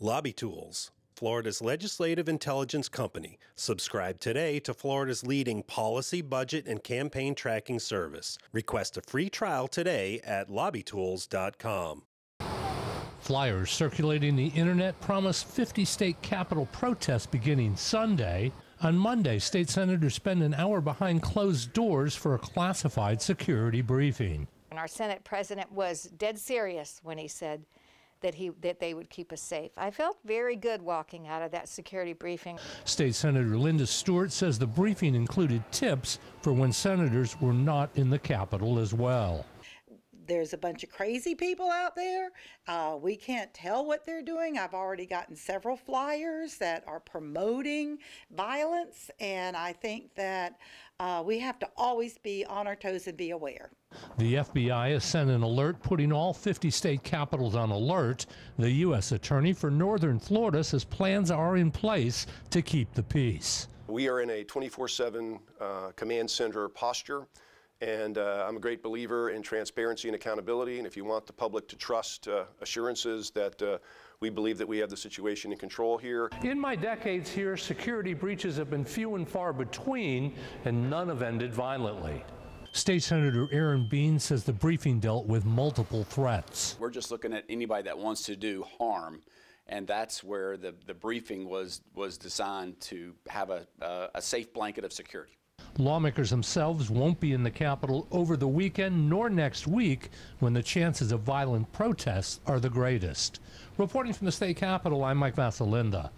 Lobby Tools, Florida's legislative intelligence company. Subscribe today to Florida's leading policy, budget, and campaign tracking service. Request a free trial today at lobbytools.com. Flyers circulating the internet promise 50 state capitol protests beginning Sunday. On Monday, state senators spend an hour behind closed doors for a classified security briefing. And our Senate president was dead serious when he said that he that they would keep us safe. I felt very good walking out of that security briefing. State Senator Linda Stewart says the briefing included tips for when senators were not in the Capitol as well there's a bunch of crazy people out there. Uh, we can't tell what they're doing. I've already gotten several flyers that are promoting violence, and I think that uh, we have to always be on our toes and be aware. The FBI has sent an alert putting all 50 state capitals on alert. The U.S. Attorney for Northern Florida says plans are in place to keep the peace. We are in a 24 7 uh, command center posture. And uh, I'm a great believer in transparency and accountability. And if you want the public to trust uh, assurances that uh, we believe that we have the situation in control here. In my decades here, security breaches have been few and far between, and none have ended violently. State Senator Aaron Bean says the briefing dealt with multiple threats. We're just looking at anybody that wants to do harm and that's where the, the briefing was was designed to have a, a, a safe blanket of security. Lawmakers themselves won't be in the Capitol over the weekend nor next week when the chances of violent protests are the greatest. Reporting from the state capitol, I'm Mike Vasilinda.